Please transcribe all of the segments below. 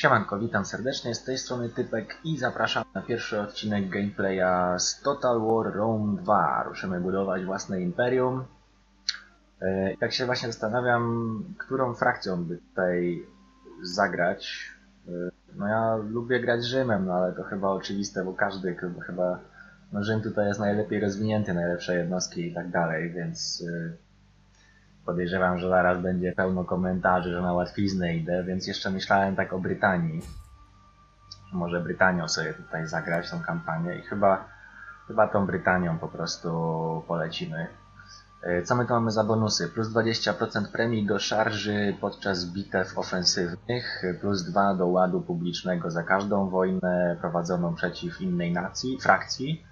Siemanko, witam serdecznie, z tej strony Typek i zapraszam na pierwszy odcinek gameplaya z Total War Rome 2. Ruszymy budować własne imperium. E, Tak się właśnie zastanawiam, którą frakcją by tutaj zagrać. E, No ja lubię grać Rzymem, no ale to chyba oczywiste, bo każdy chyba-. No Rzym tutaj jest najlepiej rozwinięty, najlepsze jednostki i tak dalej, więc... Podejrzewam, że zaraz będzie pełno komentarzy, że na łatwiznę idę, więc jeszcze myślałem tak o Brytanii. Może Brytanią sobie tutaj zagrać tą kampanię i chyba, chyba tą Brytanią po prostu polecimy. E, Co my tu mamy za bonusy? Plus 20% premii do szarży podczas bitew ofensywnych, plus 2 do ładu publicznego za każdą wojnę prowadzoną przeciw innej nacji, frakcji.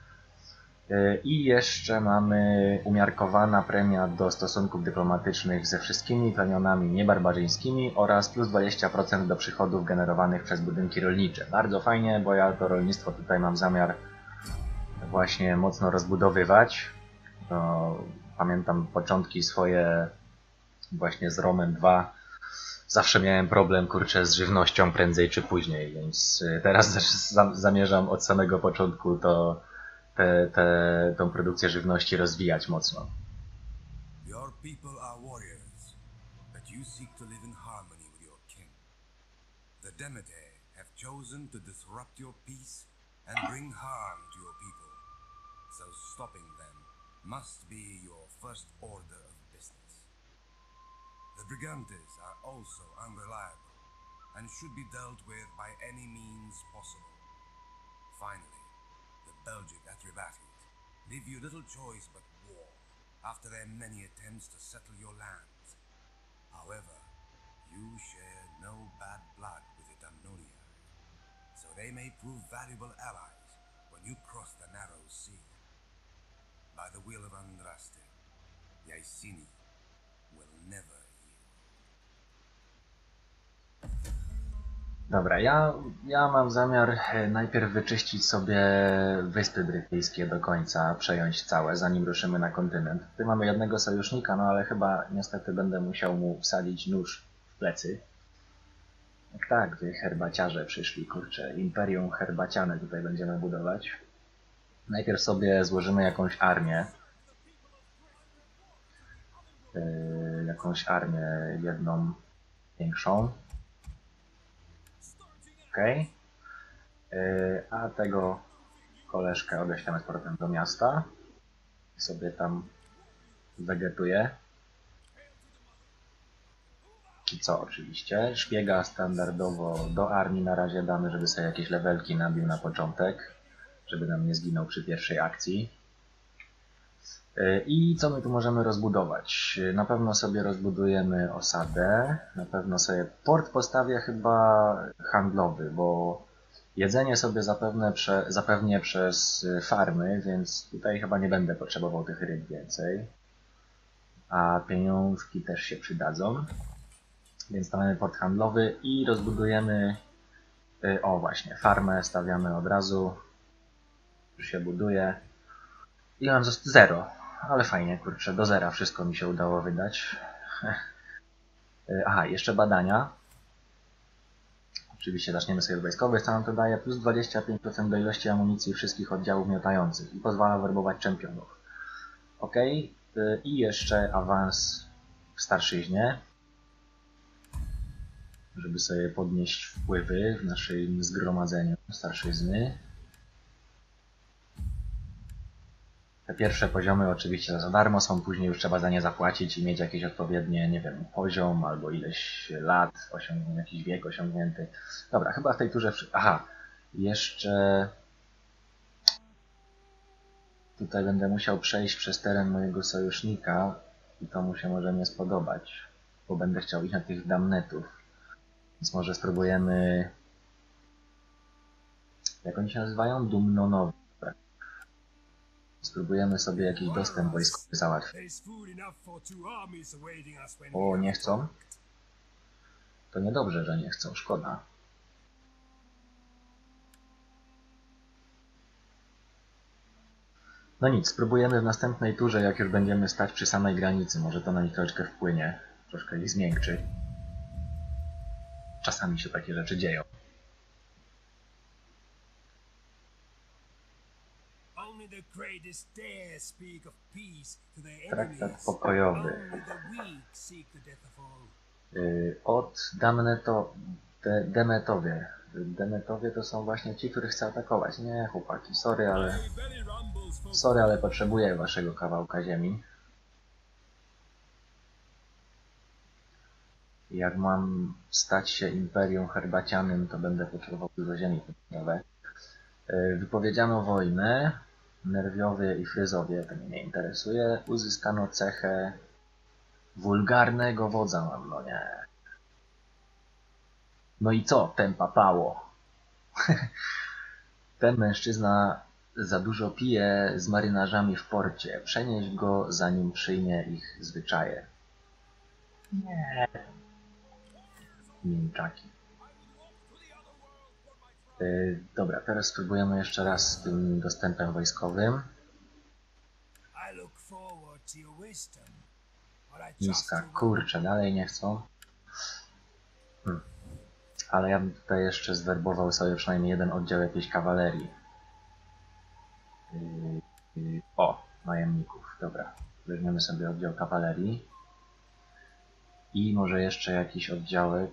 E, I jeszcze mamy umiarkowana premia do stosunków dyplomatycznych ze wszystkimi plemionami niebarbarzyńskimi oraz plus 20% do przychodów generowanych przez budynki rolnicze. Bardzo fajnie, bo ja to rolnictwo tutaj mam zamiar właśnie mocno rozbudowywać. Pamiętam początki swoje właśnie z Romem 2. Zawsze miałem problem, kurczę, z żywnością prędzej czy później, więc teraz zamierzam od samego początku to te, te, tą produkcję żywności rozwijać mocno. Chosen to disrupt your peace and bring harm to your people. So stopping them must be your first order of business. The Brigantes are also unreliable and should be dealt with by any means possible. Finally, the Belgic Atrebates leave you little choice but war after their many attempts to settle your lands. However, you share no bad blood with the Damnonia, so they may prove valuable allies when you cross the narrow sea. By the will of Andraste, the Iceni will never yield. Dobra, ja, ja mam zamiar e, najpierw wyczyścić sobie Wyspy Brytyjskie do końca, przejąć całe, zanim ruszymy na kontynent. Tu mamy jednego sojusznika, no ale chyba niestety będę musiał mu wsadzić nóż w plecy. Tak, tak, wy herbaciarze przyszli, kurczę, imperium herbaciane tutaj będziemy budować. Najpierw sobie złożymy jakąś armię. Yy, jakąś armię jedną większą. Okej. Yy, A tego koleżkę odeślemy z powrotem do miasta. I sobie tam wegetuje. I co oczywiście? Szpiega standardowo do armii na razie damy, żeby sobie jakieś levelki nabił na początek. Żeby nam nie zginął przy pierwszej akcji. Yy, I co my tu możemy rozbudować? Na pewno sobie rozbudujemy osadę. Na pewno sobie port postawię chyba handlowy, bo jedzenie sobie zapewne prze, zapewnię przez farmy, więc tutaj chyba nie będę potrzebował tych ryb więcej. A pieniążki też się przydadzą. Więc mamy port handlowy i rozbudujemy. y, O właśnie, farmę stawiamy od razu. Już się buduje. I mam zero. Ale fajnie, kurczę, do zera wszystko mi się udało wydać. Aha, jeszcze badania. Oczywiście zaczniemy sobie od wojskowych, co nam to daje? Plus 25% do ilości amunicji wszystkich oddziałów miotających i pozwala werbować czempionów. Ok, i jeszcze awans w starszyźnie, żeby sobie podnieść wpływy w naszym zgromadzeniu starszyzny. Pierwsze poziomy oczywiście za darmo są, później już trzeba za nie zapłacić i mieć jakieś odpowiednie, nie wiem, poziom albo ileś lat, osiąg- jakiś wiek osiągnięty. Dobra, chyba w tej turze... Aha, jeszcze... Tutaj będę musiał przejść przez teren mojego sojusznika i to mu się może nie spodobać, bo będę chciał iść na tych damnetów. Więc może spróbujemy... Jak oni się nazywają? Dumnonowi. Spróbujemy sobie jakiś dostęp wojskowy załatwić. O, nie chcą? To niedobrze, że nie chcą, szkoda. No nic, spróbujemy w następnej turze, jak już będziemy stać przy samej granicy. Może to na nich troszkę wpłynie, troszkę ich zmiękczy. Czasami się takie rzeczy dzieją. Only the greatest dare speak of peace to their Traktat enemies. pokojowy. Only the weak seek the death of all. Yy, od Damneto, de, Demetowie. Demetowie to są właśnie ci, których chcę atakować. Nie, chłopaki, sorry, ale... Sorry, ale potrzebuję waszego kawałka ziemi. Jak mam stać się imperium herbacianym, to będę potrzebował dużo ziemi podstawowe. Wypowiedziano wojnę. Nerwiowie i fryzowie, to mnie nie interesuje. Uzyskano cechę wulgarnego wodza mam, no nie. No i co, ten papało? Ten mężczyzna za dużo pije z marynarzami w porcie. Przenieść go, zanim przyjmie ich zwyczaje. Nie. Mięczaki. Yy, dobra, teraz spróbujemy jeszcze raz z tym dostępem wojskowym. Niska, kurczę, dalej nie chcą. Hmm. Ale ja bym tutaj jeszcze zwerbował sobie przynajmniej jeden oddział jakiejś kawalerii. Yy, yy, o, najemników, dobra. Weźmiemy sobie oddział kawalerii. I może jeszcze jakiś oddziałek.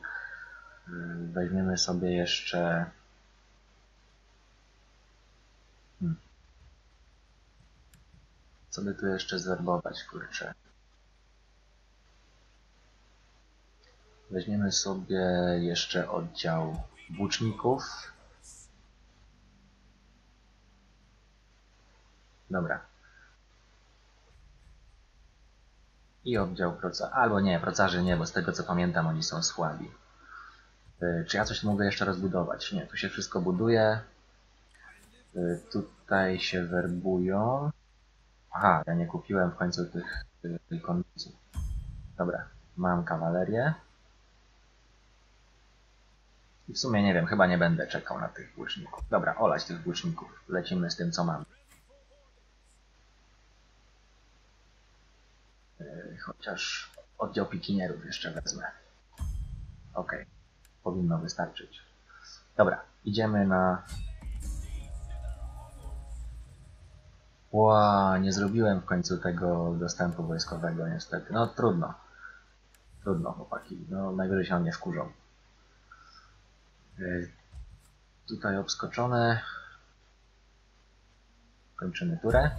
Weźmiemy sobie jeszcze... Co by tu jeszcze zwerbować, kurczę? Weźmiemy sobie jeszcze oddział włóczników. Dobra. I oddział procarzy. Albo nie, procarzy nie, bo z tego co pamiętam oni są słabi. Y, Czy ja coś mogę jeszcze rozbudować? Nie, tu się wszystko buduje. Y, Tutaj się werbują. Aha, ja nie kupiłem w końcu tych, tych, tych. Dobra, mam kawalerię. I w sumie nie wiem, chyba nie będę czekał na tych włóczników. Dobra, olać tych włóczników. Lecimy z tym, co mam. Yy, Chociaż oddział pikinierów jeszcze wezmę. Okej, powinno wystarczyć. Dobra, idziemy na... Ła, nie zrobiłem w końcu tego dostępu wojskowego niestety. No trudno. Trudno, chłopaki. No najwyżej się on nie wkurzą. Yy, Tutaj obskoczone. Kończymy turę.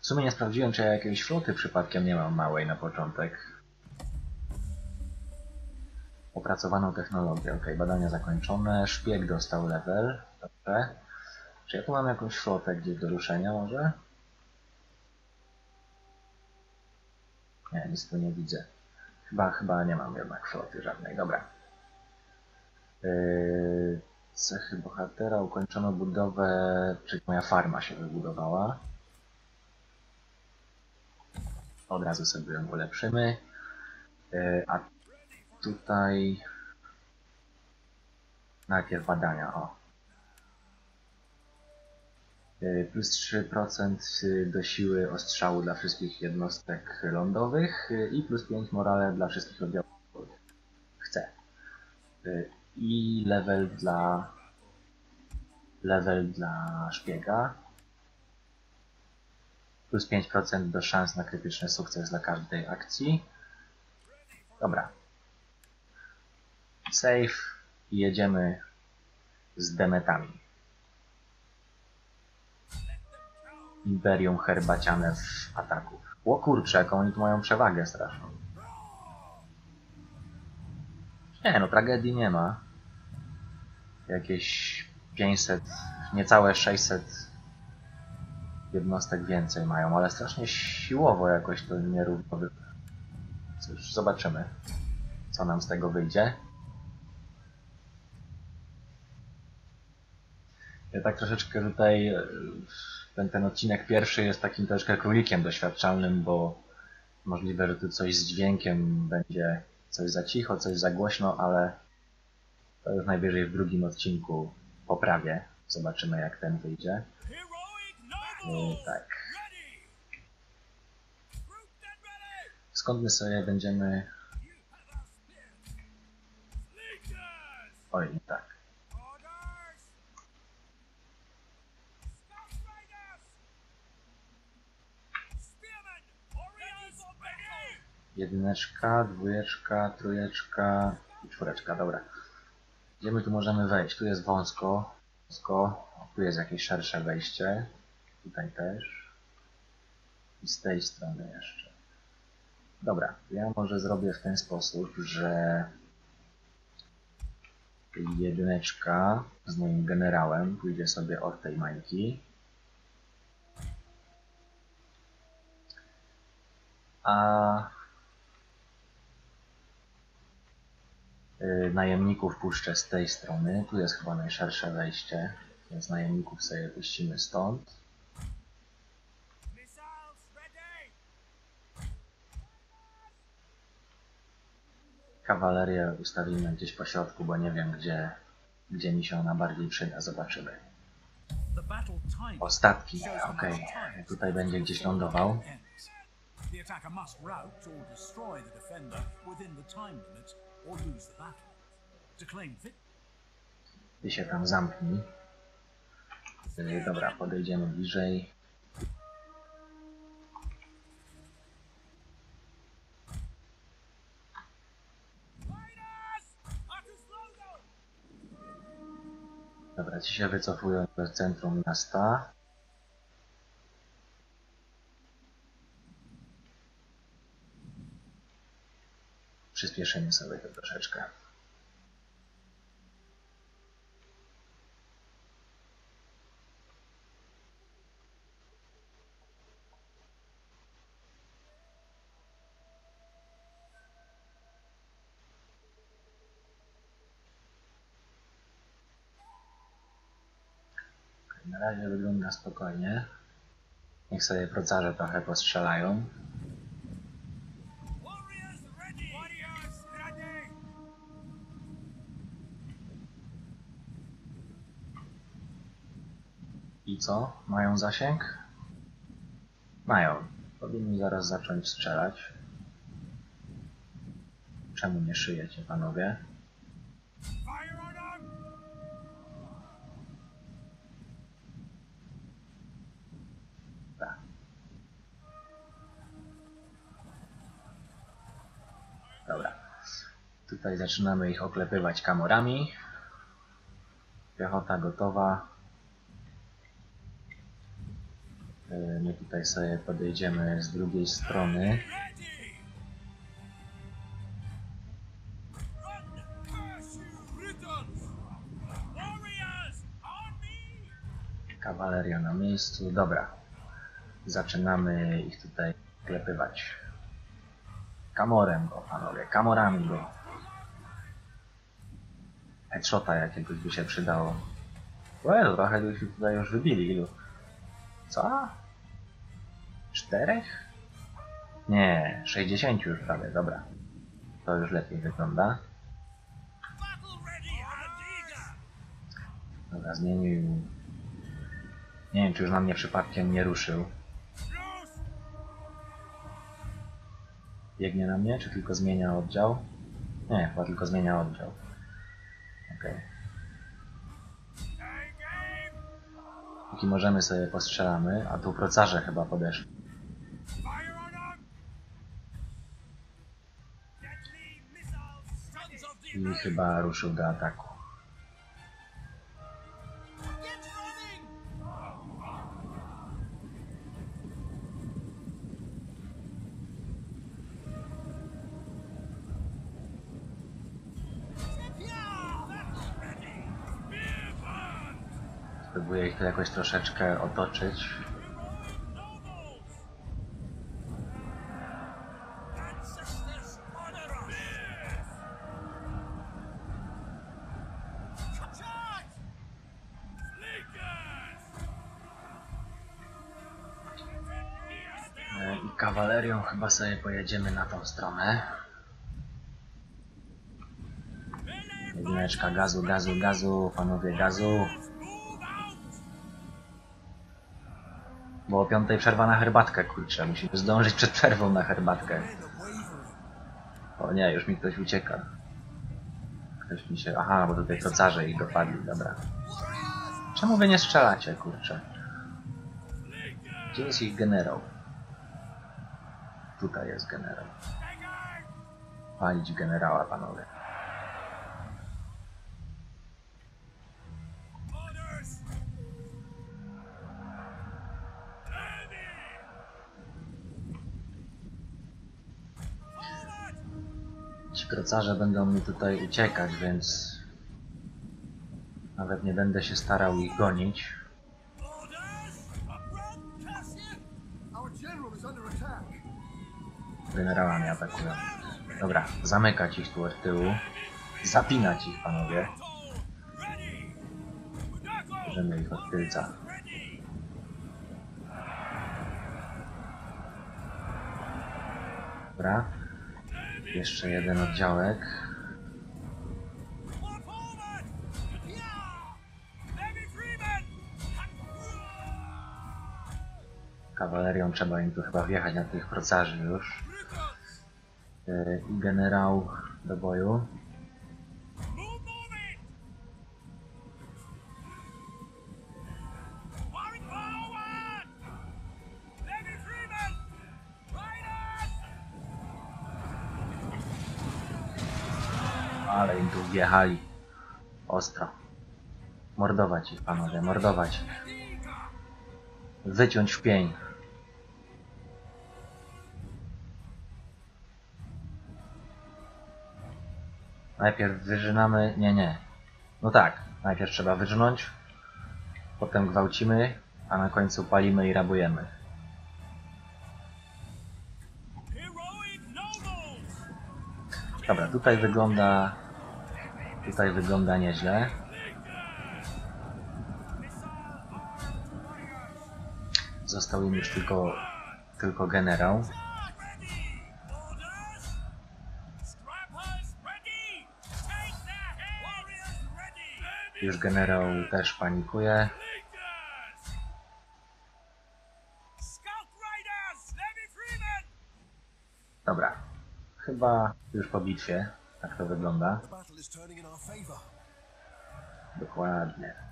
W sumie nie sprawdziłem, czy ja jakiejś floty przypadkiem nie mam małej na początek. Opracowano technologię. Ok, badania zakończone. Szpieg dostał level. Dobrze. Czy ja tu mam jakąś flotę gdzieś do ruszenia może? Nie, nic tu nie widzę. Chyba, chyba nie mam jednak floty żadnej. Dobra. Yy, cechy bohatera. Ukończono budowę, czyli moja farma się wybudowała. Od razu sobie ją ulepszymy. Yy, a tutaj najpierw badania. O. Yy, Plus 3% do siły ostrzału dla wszystkich jednostek lądowych yy, i plus 5 morale dla wszystkich oddziałów. Chcę. Yy, I level dla level dla szpiega. Plus 5% do szans na krytyczny sukces dla każdej akcji. Dobra. Save i jedziemy z demetami. Imperium herbaciane w ataku. O kurczę, jaką oni tu mają przewagę straszną. Nie no, tragedii nie ma. Jakieś 500, niecałe 600 jednostek więcej mają, ale strasznie siłowo jakoś to nierówno. Cóż, zobaczymy, co nam z tego wyjdzie. Ja tak troszeczkę tutaj e, ten, ten odcinek pierwszy jest takim troszkę królikiem doświadczalnym, bo możliwe, że tu coś z dźwiękiem będzie coś za cicho, coś za głośno, ale to już najwyżej w drugim odcinku poprawię. Zobaczymy jak ten wyjdzie. Heroic E, tak. Skąd my sobie będziemy... Oj, tak. Jedyneczka, dwójeczka, trójeczka i czwóreczka, dobra. Gdzie my tu możemy wejść? Tu jest wąsko. Wąsko. Tu jest jakieś szersze wejście. Tutaj też. I z tej strony jeszcze. Dobra, ja może zrobię w ten sposób, że jedyneczka z moim generałem pójdzie sobie od tej mańki. A najemników puszczę z tej strony. Tu jest chyba najszersze wejście, więc najemników sobie puścimy stąd. Kawalerię ustawimy gdzieś po środku, bo nie wiem gdzie, gdzie mi się ona bardziej przyda. Zobaczymy. Ostatki, okej. time Tutaj będzie gdzieś lądował. The attacker must or destroy the defender within the time limit Ty się tam zamknij. Y, Dobra, podejdziemy bliżej. Dobra, ci się wycofują do centrum miasta. Przyspieszymy sobie to troszeczkę. Na razie wygląda spokojnie. Niech sobie procarze trochę postrzelają. I co? Mają zasięg? Mają. Powinni zaraz zacząć strzelać. Czemu nie szyjecie, panowie? Tak. Dobra. Tutaj zaczynamy ich oklepywać kamorami. Piechota gotowa. Yy, My tutaj sobie podejdziemy z drugiej strony. Kawaleria na miejscu. Dobra. Zaczynamy ich tutaj klepywać. Kamorem go, panowie. Kamorami go. Headshota jakiegoś by się przydało. Well, trochę się tutaj już wybili. Ilu? Co? Czterech? Nie, 60 już prawie, dobra. To już lepiej wygląda. Dobra, zmienił. Nie wiem, czy już na mnie przypadkiem nie ruszył. Biegnie na mnie, czy tylko zmienia oddział? Nie, chyba tylko zmienia oddział. Okej. Aim! Póki możemy sobie postrzelamy, a tu procarze chyba podeszli. I chyba ruszył do ataku. Spróbuję ich tu jakoś troszeczkę otoczyć. Kawalerią chyba sobie pojedziemy na tą stronę. Jedyneczka gazu, gazu, gazu, panowie gazu. Bo o piątej przerwa na herbatkę, kurczę. Musimy zdążyć przed przerwą na herbatkę. O nie, już mi ktoś ucieka. Ktoś mi się... Aha, bo tutaj kocarze ich dopadli, dobra. Czemu wy nie strzelacie, kurczę? Gdzie jest ich generał? Tutaj jest generał. Palić generała, panowie. Ci krocarze będą mi tutaj uciekać, więc... Nawet nie będę się starał ich gonić. Generałami atakują. Dobra, zamykać ich tu od tyłu. Zapinać ich, panowie. Bierzemy ich od tylca. Dobra. Jeszcze jeden oddziałek. Kawalerią trzeba im tu chyba wjechać na tych procarzy już. I generał do boju. Ale im tu wjechali. Ostro. Mordować ich, panowie, mordować. Wyciąć w pień. Najpierw wyżynamy... Nie, nie. No tak. Najpierw trzeba wyrżnąć. Potem gwałcimy, a na końcu palimy i rabujemy. Dobra, tutaj wygląda... Tutaj wygląda nieźle. Został im już tylko, tylko generał. Już generał też panikuje. Dobra. Chyba już po bitwie. Tak to wygląda. Dokładnie.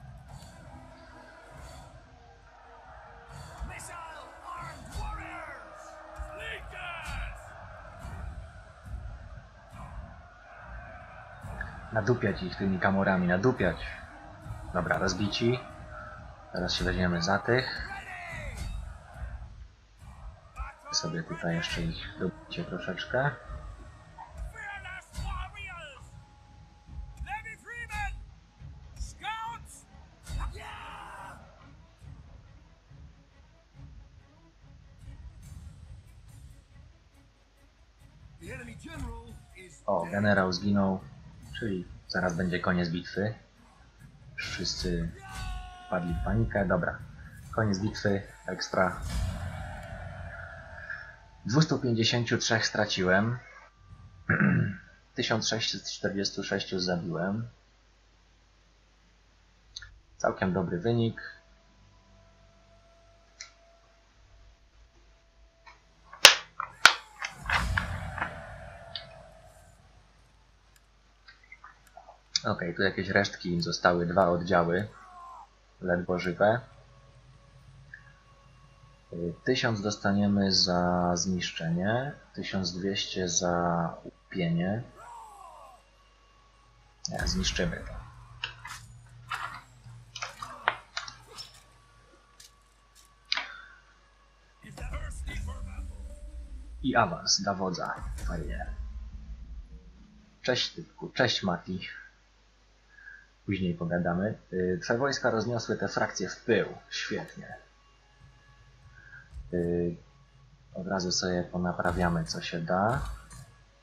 Nadupiać ich tymi kamorami, nadupiać. Dobra, rozbici. Teraz się weźmiemy za tych. Sobie tutaj jeszcze ich dobicie troszeczkę. O, generał zginął. Czyli zaraz będzie koniec bitwy. Wszyscy wpadli w panikę. Dobra. Koniec bitwy. Ekstra. 253 straciłem. 1646 zabiłem. Całkiem dobry wynik. Okej, tu jakieś resztki im zostały, dwa oddziały, ledwo żywe. Y, 1000 dostaniemy za zniszczenie, 1200 za upienie. Nie, zniszczymy to. I awans dla wodza. Fajnie. Cześć typku, cześć Mati. Później pogadamy. Y, Twoje wojska rozniosły te frakcje w pył. Świetnie. Y, Od razu sobie ponaprawiamy co się da.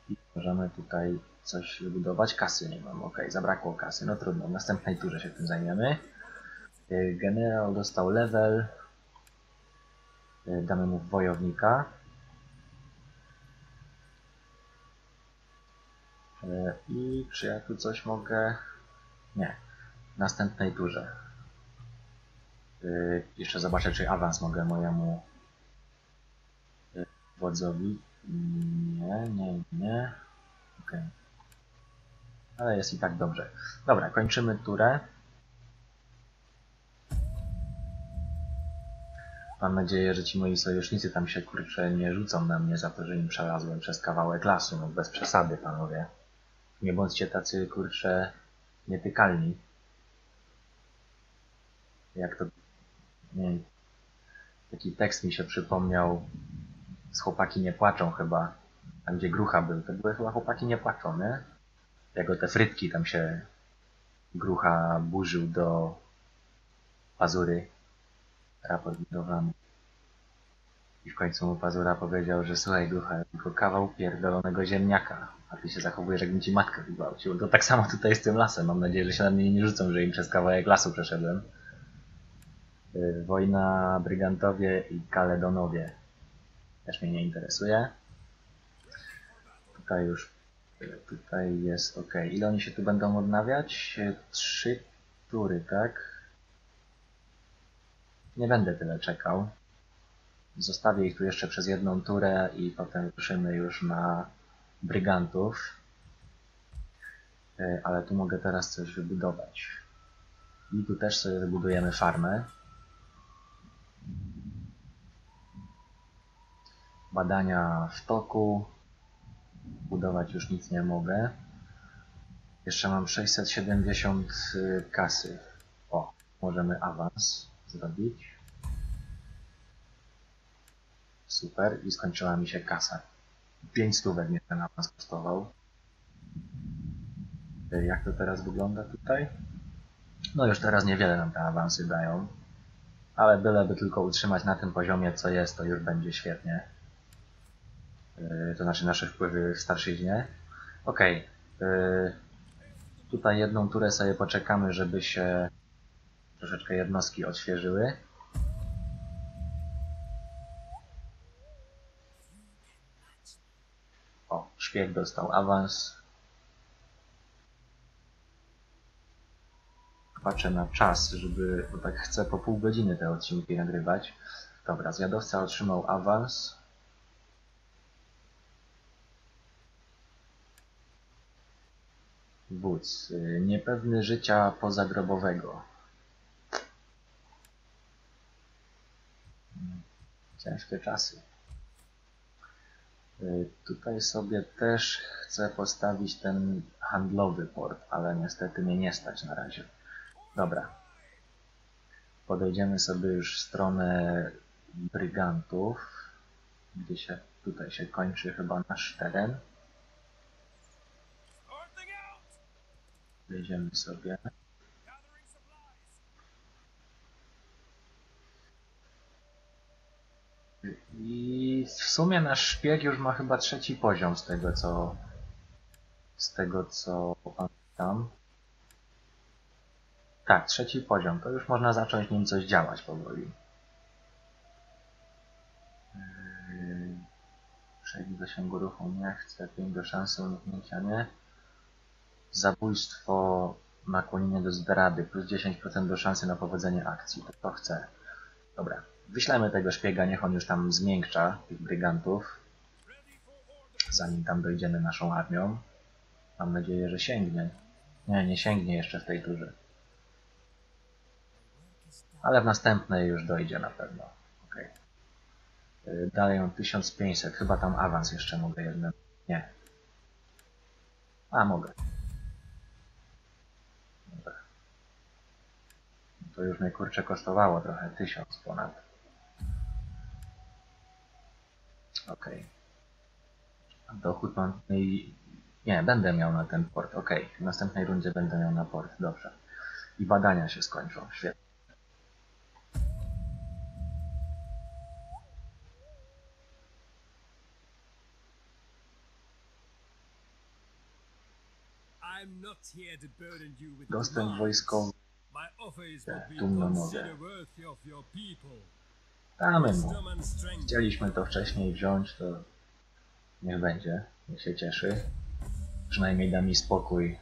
I możemy tutaj coś wybudować. Kasy nie mam. Ok, zabrakło kasy. No trudno, w następnej turze się tym zajmiemy. Y, Generał dostał level. Damy mu wojownika. I czy ja tu coś mogę... Nie. W następnej turze. Yy, jeszcze zobaczę, czy awans mogę mojemu yy, wodzowi. Nie, nie, nie. Okej. Ale jest i tak dobrze. Dobra, kończymy turę. Mam nadzieję, że ci moi sojusznicy tam się kurczę nie rzucą na mnie za to, że im przelazłem przez kawałek lasu. No bez przesady, panowie. Nie bądźcie tacy kurczę nietykalni. Jak to... Nie. Taki tekst mi się przypomniał. Z chłopaki nie płaczą chyba. Tam gdzie grucha był. To były chyba chłopaki nie płaczą, nie? Jako te frytki tam się grucha burzył do pazury. Raport budowany. I w końcu mu pazura powiedział, że słuchaj grucha, tylko kawał pierdolonego ziemniaka. A ty się zachowujesz, jakbym ci matkę wygwałcił. To tak samo tutaj z tym lasem. Mam nadzieję, że się na mnie nie rzucą, że im przez kawałek lasu przeszedłem. Y, Wojna Brygantowie i Kaledonowie. Też mnie nie interesuje. Tutaj już y, tutaj jest ok. Ile oni się tu będą odnawiać? Y, Trzy tury, tak? Nie będę tyle czekał. Zostawię ich tu jeszcze przez jedną turę i potem ruszymy już na brygantów. Y, Ale tu mogę teraz coś wybudować. I tu też sobie wybudujemy farmę. Badania w toku. Budować już nic nie mogę. Jeszcze mam 670 y, kasy. O, możemy awans zrobić. Super. I skończyła mi się kasa. 5 stówek mnie ten awans kosztował. Y, Jak to teraz wygląda tutaj? No już teraz niewiele nam te awansy dają. Ale byleby tylko utrzymać na tym poziomie, co jest, to już będzie świetnie. Yy, to znaczy nasze wpływy w starszyźnie. Okej. yy, Tutaj jedną turę sobie poczekamy, żeby się troszeczkę jednostki odświeżyły. O, szpieg dostał awans. Patrzę na czas, żeby, bo tak chcę po pół godziny te odcinki nagrywać. Dobra, zjadowca otrzymał awans. Wódz. y, Niepewny życia pozagrobowego. Ciężkie czasy. Y, Tutaj sobie też chcę postawić ten handlowy port, ale niestety mnie nie stać na razie. Dobra. Podejdziemy sobie już w stronę brygantów, gdzie się tutaj się kończy chyba nasz teren. Wejdziemy sobie. I w sumie nasz szpieg już ma chyba trzeci poziom z tego co z tego co pamiętam. Tak, trzeci poziom. To już można zacząć nim coś działać powoli. Yy, Przejdź do zasięgu ruchu nie chcę, 5 do szansy uniknięcia nie. Zabójstwo nakłonienie do zdrady, plus 10% do szansy na powodzenie akcji. To, to chcę. Dobra, wyślemy tego szpiega, niech on już tam zmiękcza tych brygantów. Zanim tam dojdziemy naszą armią. Mam nadzieję, że sięgnie. Nie, nie sięgnie jeszcze w tej turze. Ale w następnej już dojdzie na pewno. Okej. Yy, Dalej mam 1500. Chyba tam awans jeszcze mogę jeden. Nie. A, mogę. Dobra. To już mnie kurczę kosztowało trochę. 1000 ponad. Okej. A Dochód mam... i- Nie, będę miał na ten port. Okej. W następnej rundzie będę miał na port. Dobrze. I badania się skończą. Świetnie. Dostęp wojskowy. My offer Damy mu. Chcieliśmy to wcześniej wziąć, to niech będzie. Niech się cieszy. Przynajmniej da mi spokój,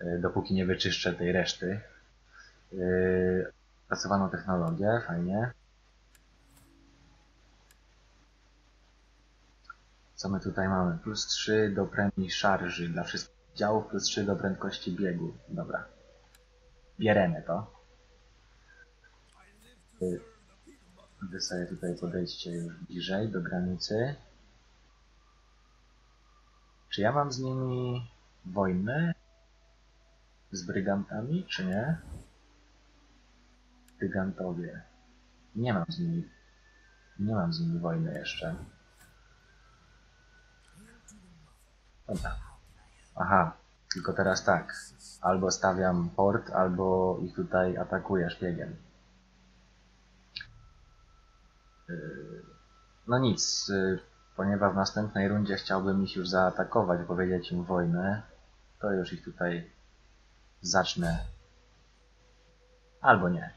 y, dopóki nie wyczyszczę tej reszty. Yy, Pracowaną technologię, fajnie. Co my tutaj mamy? Plus 3 do premii szarży dla wszystkich działów plus 3 do prędkości biegu. Dobra. Bieremy to. Wy, sobie tutaj podejdźcie już bliżej do granicy. Czy ja mam z nimi wojnę? Z brygantami, czy nie? Brygantowie. Nie mam z nimi. Nie mam z nimi wojny jeszcze. Dobra. Aha, tylko teraz tak. Albo stawiam port, albo ich tutaj atakuję szpiegiem. Yy, No nic, yy, ponieważ w następnej rundzie chciałbym ich już zaatakować, powiedzieć im wojnę, to już ich tutaj zacznę. Albo nie.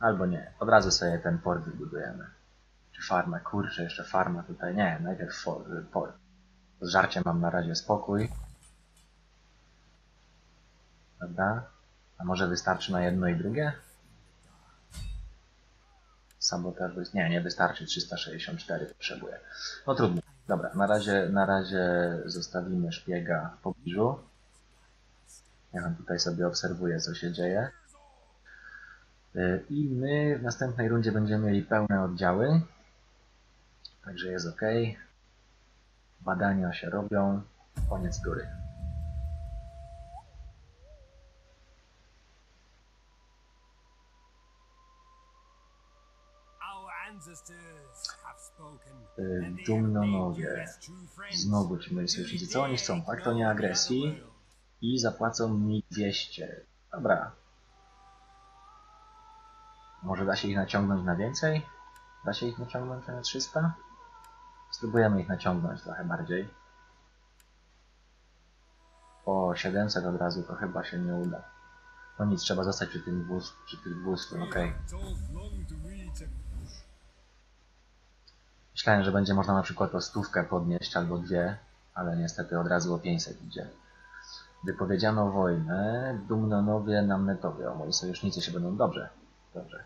Albo nie. Od razu sobie ten port wybudujemy. Czy farmę? Kurczę, jeszcze farma tutaj. Nie, najpierw port. Z żarciem mam na razie spokój. Dobra. A może wystarczy na jedno i drugie? Sabotaż bez... Nie, nie wystarczy. 364 potrzebuję. No trudno. Dobra, na razie, na razie zostawimy szpiega w pobliżu. Ja wam tutaj sobie obserwuję, co się dzieje. Y, I my w następnej rundzie będziemy mieli pełne oddziały. Także jest ok. Badania się robią. Koniec góry. Dumnonowie. true friends. Znowu ci moi sojusznicy. Co oni chcą? Pakt o nieagresji. I zapłacą mi 200. Dobra. Może da się ich naciągnąć na więcej? Da się ich naciągnąć na 300? Spróbujemy ich naciągnąć trochę bardziej. O 700 od razu to chyba się nie uda. No nic, trzeba zostać przy tym 200, przy tych 200, okej. Myślałem, że będzie można na przykład o stówkę podnieść albo dwie, ale niestety od razu o 500 idzie. Wypowiedziano wojnę, Dumnonowie nam netowie. O, moi sojusznicy się będą dobrze. Dobrze.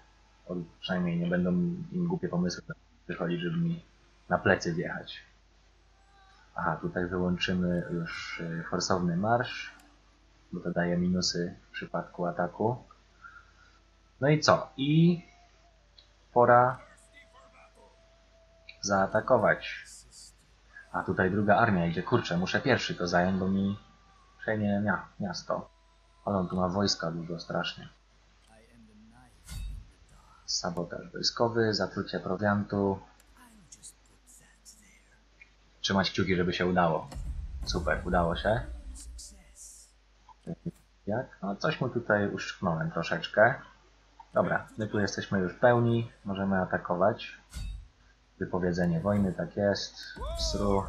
O, przynajmniej nie będą im głupie pomysły przychodzić, żeby mi na plecy wjechać. Aha, tutaj wyłączymy już y, forsowny marsz, bo to daje minusy w przypadku ataku. No i co? I pora zaatakować. A tutaj druga armia idzie. Kurczę, muszę pierwszy to zająć, bo mi przejmie mia miasto. Ale on tu ma wojska dużo strasznie. Sabotaż wojskowy, zatrucie prowiantu. Trzymać kciuki, żeby się udało. Super, udało się. Jak? No coś mu tutaj uszczknąłem troszeczkę. Dobra, my tu jesteśmy już pełni, możemy atakować. Wypowiedzenie wojny, tak jest. Sru.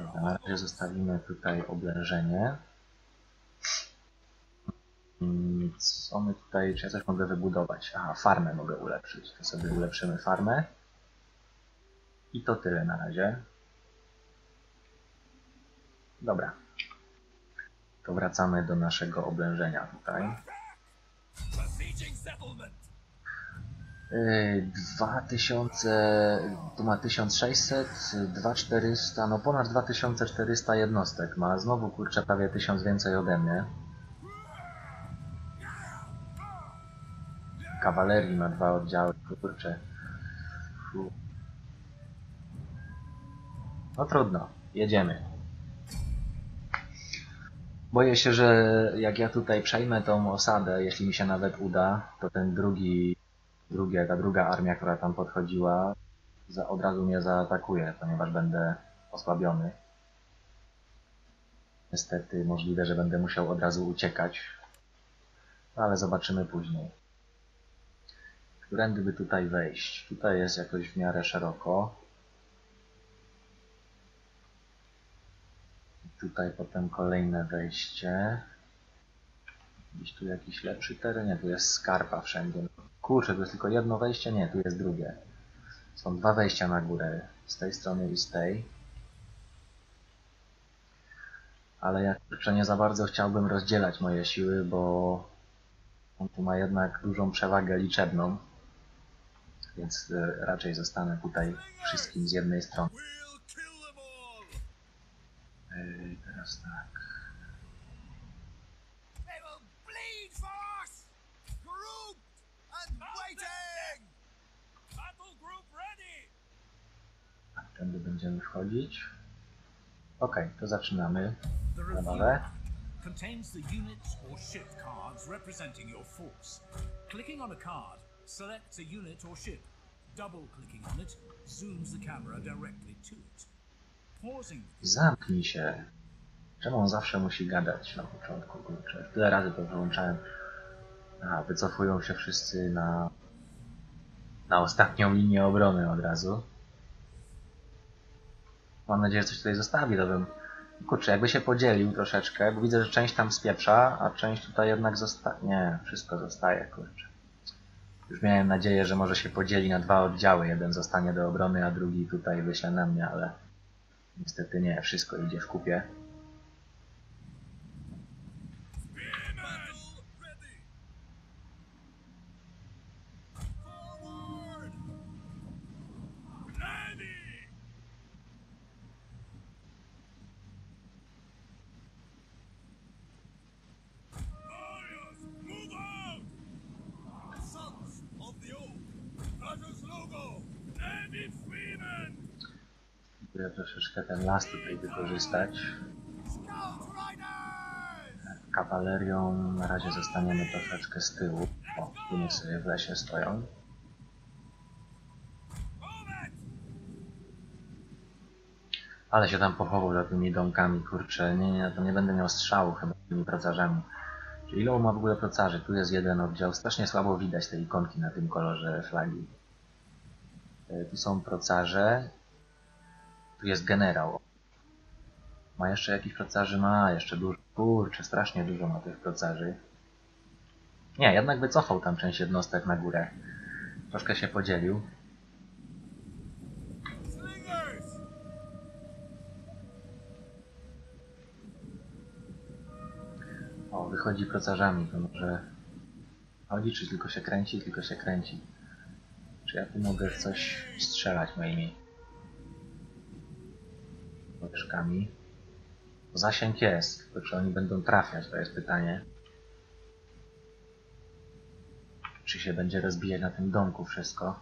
Dobra, na razie zostawimy tutaj oblężenie. Mm, Co my tutaj, czy ja coś mogę wybudować? Aha, farmę mogę ulepszyć. To sobie ulepszymy farmę. I to tyle na razie. Dobra. To wracamy do naszego oblężenia tutaj. besieging settlement. Yy, 2000, tu ma 1600, 2400, no ponad 2400 jednostek ma. Znowu kurczę prawie 1000 więcej ode mnie. Kawalerii ma dwa oddziały, kurczę. No trudno, jedziemy. Boję się, że jak ja tutaj przejmę tą osadę, jeśli mi się nawet uda, to ten drugi drugie, ta druga armia, która tam podchodziła, za, od razu mnie zaatakuje, ponieważ będę osłabiony. Niestety możliwe, że będę musiał od razu uciekać, ale zobaczymy później. Którędy by tutaj wejść? Tutaj jest jakoś w miarę szeroko. Tutaj potem kolejne wejście. Gdzieś tu jakiś lepszy teren? Nie, tu jest skarpa wszędzie. Kurczę, tu jest tylko jedno wejście? Nie, tu jest drugie. Są dwa wejścia na górę. Z tej strony i z tej. Ale ja kurczę nie za bardzo chciałbym rozdzielać moje siły, bo On tu ma jednak dużą przewagę liczebną, więc y, raczej zostanę tutaj wszystkim z jednej strony. We'll kill them all! Y, teraz tak. They will bleed for us! Grouped and waiting! Battle group ready! A tędy będziemy wchodzić. Okej, to zaczynamy. Zabawę. contains the units or ship cards representing your force. Clicking on a card selects a unit or ship. Double clicking on it zooms the camera directly to it. Zamknij się. Czemu on zawsze musi gadać na początku, kurczę? Tyle razy to wyłączałem. A, wycofują się wszyscy na... na ostatnią linię obrony od razu. Mam nadzieję, że coś tutaj zostawi, to bym... Kurczę, jakby się podzielił troszeczkę, bo widzę, że część tam spieprza, a część tutaj jednak zostaje. Nie, wszystko zostaje, kurczę. Już miałem nadzieję, że może się podzieli na dwa oddziały. Jeden zostanie do obrony, a drugi tutaj wyśle na mnie, ale... Niestety nie, wszystko idzie w kupie. Las tutaj wykorzystać. Kawalerią na razie zostaniemy troszeczkę z tyłu. O, tu niech sobie w lesie stoją. Ale się tam pochował za tymi domkami, kurczę. Nie, nie, to nie będę miał strzału chyba tymi procarzami. Czy ile ma w ogóle procarzy? Tu jest jeden oddział. Strasznie słabo widać te ikonki na tym kolorze flagi. E, Tu są procarze. Tu jest generał. Ma jeszcze jakiś procarzy? Ma, jeszcze dużo. Kurczę, strasznie dużo ma tych procarzy. Nie, jednak wycofał tam część jednostek na górę. Troszkę się podzielił. O, wychodzi procarzami, to może chodzi, czy tylko się kręci, tylko się kręci. Czy ja tu mogę coś strzelać moimi łyżkami? Zasięg jest, tylko czy oni będą trafiać, to jest pytanie. Czy się będzie rozbijać na tym domku wszystko?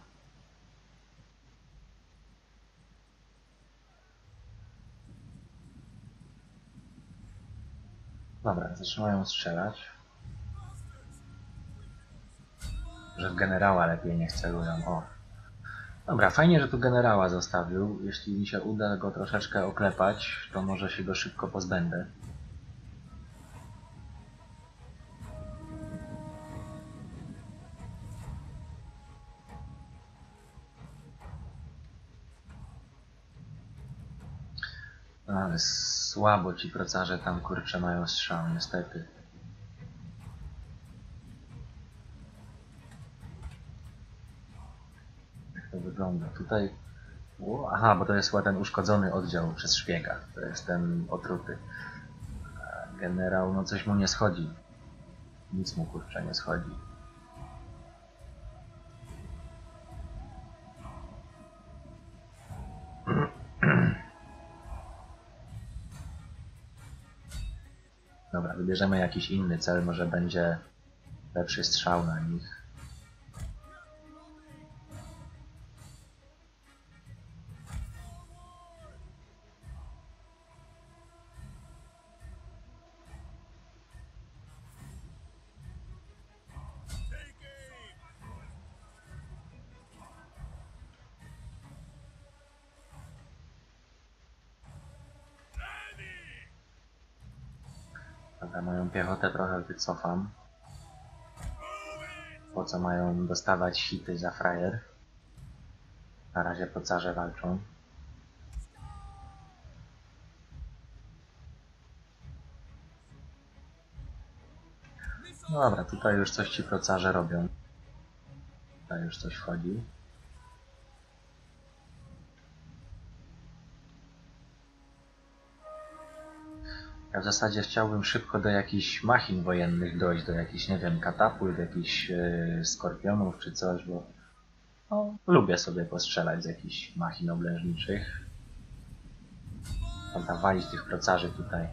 Dobra, zaczynają strzelać. Że w generała lepiej niech celują. O. Dobra, fajnie, że tu generała zostawił. Jeśli mi się uda go troszeczkę oklepać, to może się go szybko pozbędę. Ale słabo ci procarze tam kurczę mają strzał, niestety. Jak to wygląda? Tutaj. O, aha, bo to jest chyba ten uszkodzony oddział przez szpiega. To jest ten otruty. Generał, no coś mu nie schodzi. Nic mu kurczę nie schodzi. Dobra, wybierzemy jakiś inny cel, może będzie lepszy strzał na nich. Piechotę trochę wycofam. Po co mają dostawać hity za frajer? Na razie procarze walczą. Dobra, tutaj już coś ci procarze robią. Tutaj już coś wchodzi. Ja w zasadzie chciałbym szybko do jakichś machin wojennych dojść, do jakichś, nie wiem, katapult, jakichś yy, skorpionów czy coś, bo no, lubię sobie postrzelać z jakichś machin oblężniczych. Tam tych procarzy tutaj.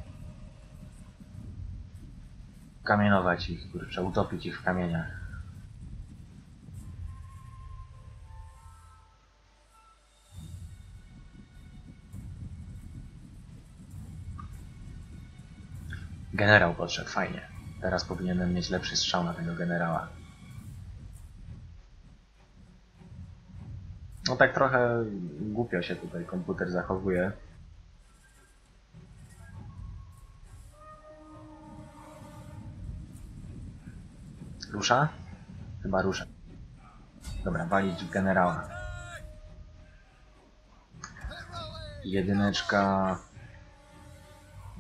Kamienować ich, kurczę, utopić ich w kamieniach. Generał podszedł, fajnie. Teraz powinienem mieć lepszy strzał na tego generała. No tak trochę głupio się tutaj komputer zachowuje. Rusza? Chyba rusza. Dobra, walić generała. Jedyneczka...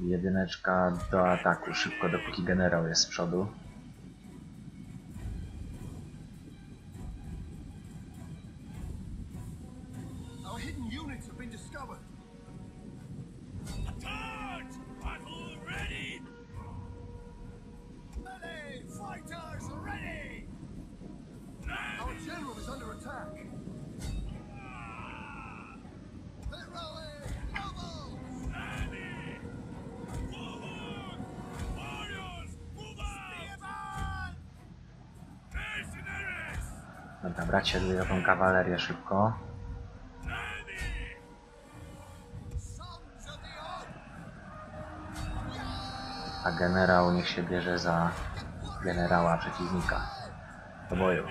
Jedyneczka do ataku, szybko dopóki generał jest z przodu. O tą kawalerię szybko. A generał niech się bierze za generała przeciwnika. Do boju.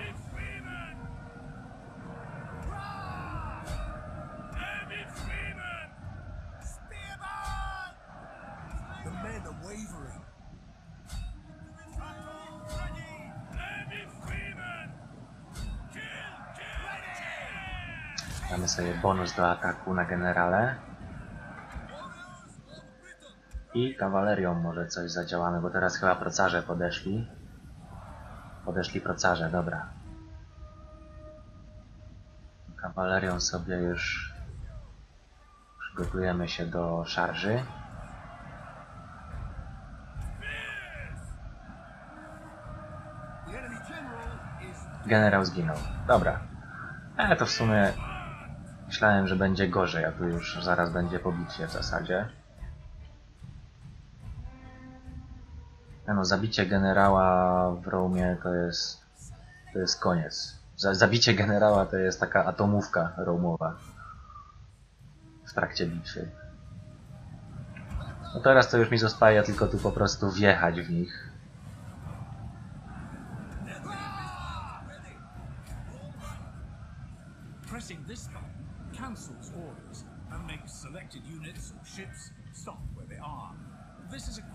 Bonus do ataku na generale. I kawalerią może coś zadziałamy, bo teraz chyba procarze podeszli. Podeszli procarze, dobra. Kawalerią sobie już przygotujemy się do szarży. Generał zginął. Dobra. Ale to w sumie myślałem, że będzie gorzej, a tu już zaraz będzie pobicie w zasadzie. No, zabicie generała w Romie to jest, to jest koniec. Za- Zabicie generała to jest taka atomówka romowa w trakcie bitwy. No teraz to już mi zostaje tylko tu po prostu wjechać w nich.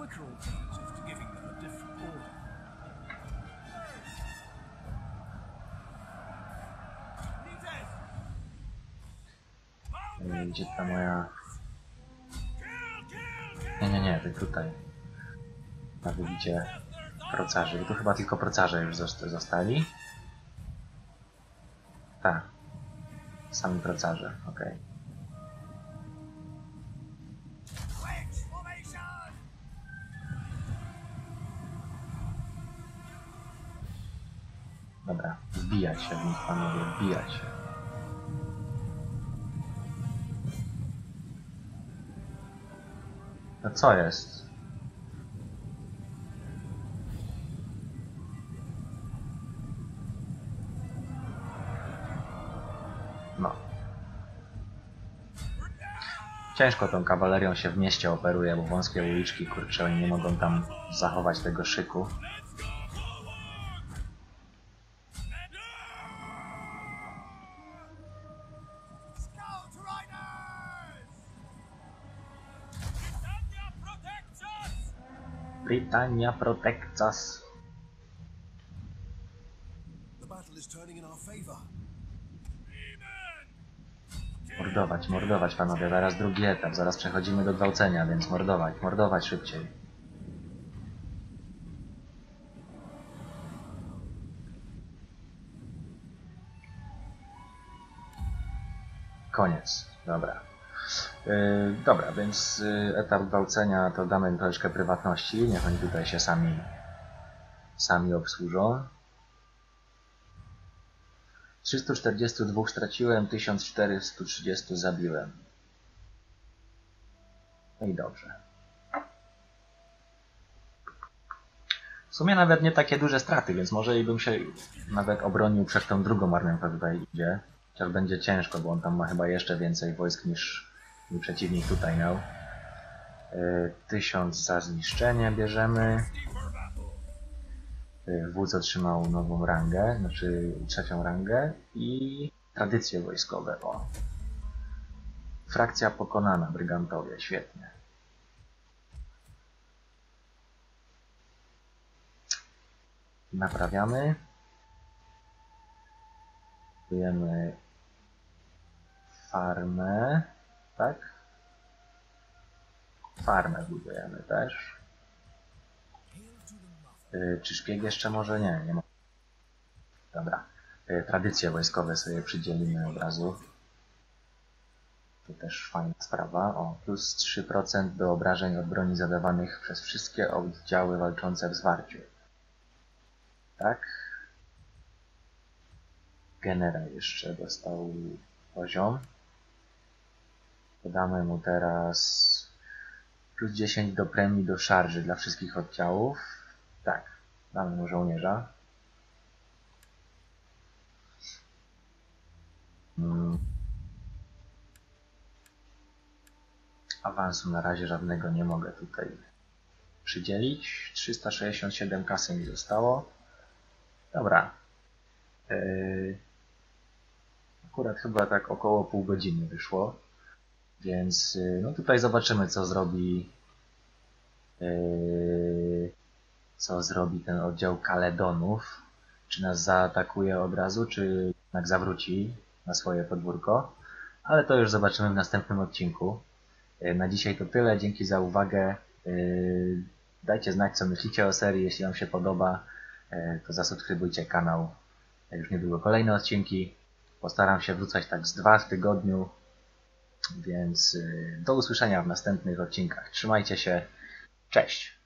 Quicker alternative to giving them a different order. Nie wiem, gdzie ta moja... Nie, nie, nie, ty tutaj. Na wybicie procarzy. Bo tu chyba tylko procarze już zosta- zostali. Tak. Sami procarze, okej. Wedge Dobra, wbijać się w nich, panowie, wbijać się. No co jest? No. Ciężko tą kawalerią się w mieście operuje, bo wąskie uliczki, kurczę, oni nie mogą tam zachować tego szyku. Favor. Freeman! Mordować, mordować panowie, zaraz drugi etap, zaraz przechodzimy do gwałcenia, więc mordować, mordować szybciej. Koniec, dobra. Yy, dobra, więc yy, etap gwałcenia to damy im troszeczkę prywatności. Niech oni tutaj się sami, sami obsłużą. 342 straciłem, 1430 zabiłem. No i dobrze. W sumie nawet nie takie duże straty, więc może i bym się nawet obronił przed tą drugą armią, która tutaj idzie. Chociaż będzie ciężko, bo on tam ma chyba jeszcze więcej wojsk niż, przeciwnik tutaj miał. Yy, Tysiąc za zniszczenie bierzemy. Yy, Wódz otrzymał nową rangę, znaczy trzecią rangę i tradycje wojskowe. O. Frakcja pokonana, brygantowie, świetnie. Naprawiamy. Budujemy farmę, tak? Farmę budujemy też. Y, Czy szpieg jeszcze może? Nie, nie ma. Dobra. Y, Tradycje wojskowe sobie przydzielimy od razu. To też fajna sprawa. O, plus 3% do obrażeń od broni zadawanych przez wszystkie oddziały walczące w zwarciu. Tak. Generał jeszcze dostał poziom. Dodamy mu teraz plus 10 do premii do szarży dla wszystkich oddziałów. Tak, damy mu żołnierza. Mm. Awansu na razie żadnego nie mogę tutaj przydzielić. 367 kasy mi zostało. Dobra. Yy, akurat chyba tak około pół godziny wyszło. Więc yy, no tutaj zobaczymy co zrobi yy, co zrobi ten oddział Kaledonów. Czy nas zaatakuje od razu, czy jednak zawróci na swoje podwórko. Ale to już zobaczymy w następnym odcinku. Yy, Na dzisiaj to tyle. Dzięki za uwagę. Dajcie znać co myślicie o serii. Jeśli Wam się podoba, to zasubskrybujcie kanał. Już niedługo kolejne odcinki. Postaram się wrzucać tak z dwa w tygodniu. Więc yy, do usłyszenia w następnych odcinkach. Trzymajcie się. Cześć!